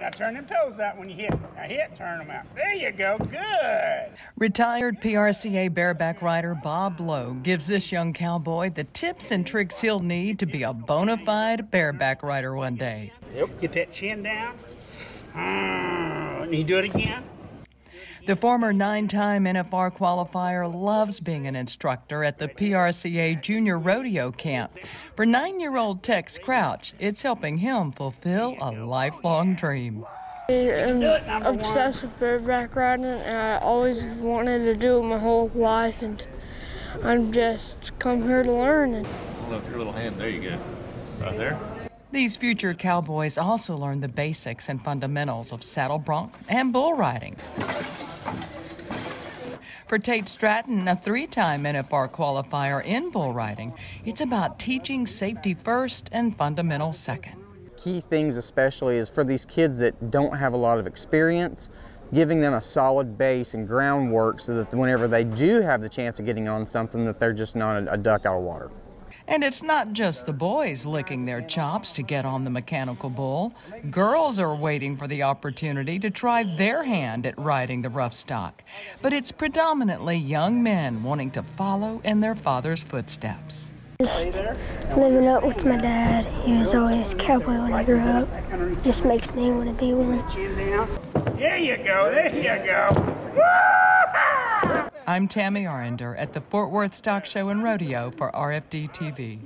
Now turn them toes out when you hit. Now hit, turn them out. There you go. Good. Retired PRCA bareback rider Bob Lowe gives this young cowboy the tips and tricks he'll need to be a bona fide bareback rider one day. Yep. Get that chin down. Mm, and you do it again. The former nine time NFR qualifier loves being an instructor at the PRCA Junior Rodeo Camp. For nine year old Tex Crouch, it's helping him fulfill a lifelong dream. I'm obsessed with bareback riding, and I always wanted to do it my whole life, and I'm just come here to learn. And Hold up your little hand. There you go. Right there. These future cowboys also learn the basics and fundamentals of saddle bronc and bull riding. For Tate Stratton, a three time NFR qualifier in bull riding, it's about teaching safety first and fundamentals second. Key things, especially, is for these kids that don't have a lot of experience, giving them a solid base and groundwork so that whenever they do have the chance of getting on something, that they're just not a duck out of water. And it's not just the boys licking their chops to get on the mechanical bull. Girls are waiting for the opportunity to try their hand at riding the rough stock. But it's predominantly young men wanting to follow in their father's footsteps. just living up with my dad. He was always a cowboy when I grew up. Just makes me want to be one. There you go. There you go. I'm Tammi Arender at the Fort Worth Stock Show and Rodeo for RFD TV.